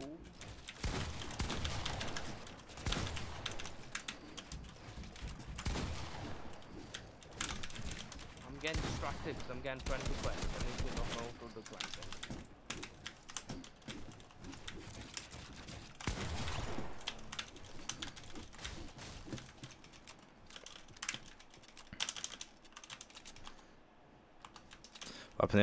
cool. I'm getting distracted because I'm getting trying to quest. I need to know how to do questing.